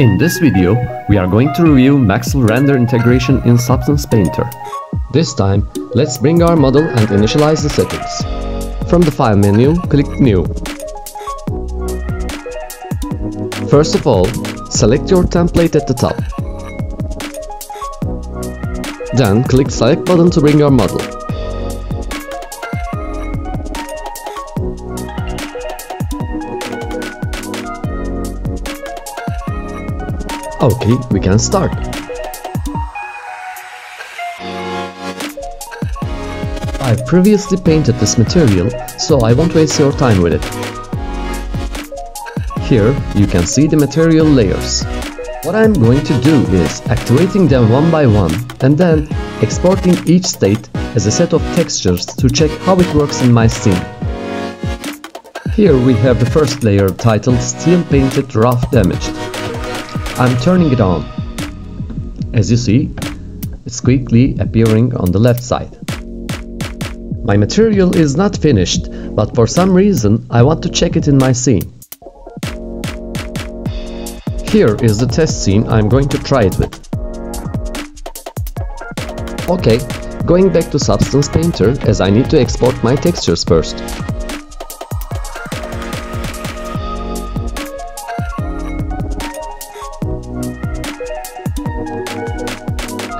In this video, we are going to review Maxwell Render integration in Substance Painter. This time, let's bring our model and initialize the settings. From the File menu, click New. First of all, select your template at the top. Then click Select button to bring your model. Okay, we can start. I've previously painted this material, so I won't waste your time with it. Here, you can see the material layers. What I'm going to do is activating them one by one and then exporting each state as a set of textures to check how it works in my scene. Here we have the first layer titled Steel Painted Rough Damaged. I'm turning it on. As you see, it's quickly appearing on the left side. My material is not finished, but for some reason I want to check it in my scene. Here is the test scene I'm going to try it with. Okay, going back to Substance Painter as I need to export my textures first.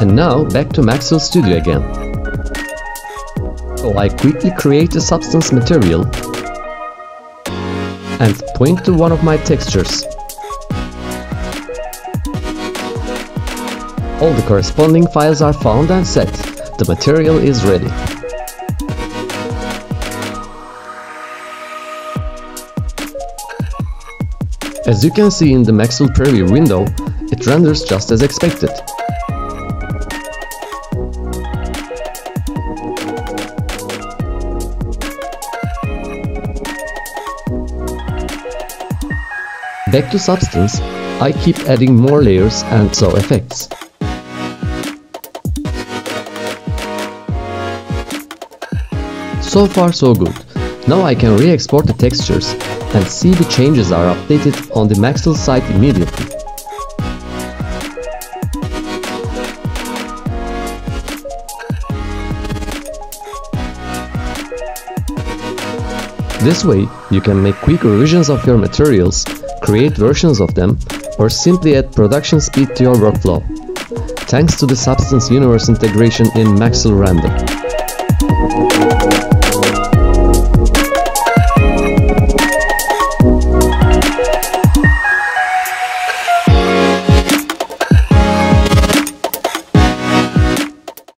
And now back to Maxwell Studio again. So I quickly create a substance material and point to one of my textures. All the corresponding files are found and set. The material is ready. As you can see in the Maxwell Preview window, it renders just as expected. Back to Substance, I keep adding more layers and so effects. So far so good. Now I can re-export the textures and see the changes are updated on the Maxwell site immediately. This way, you can make quick revisions of your materials, create versions of them, or simply add production speed to your workflow. Thanks to the Substance Universe integration in Maxwell Render.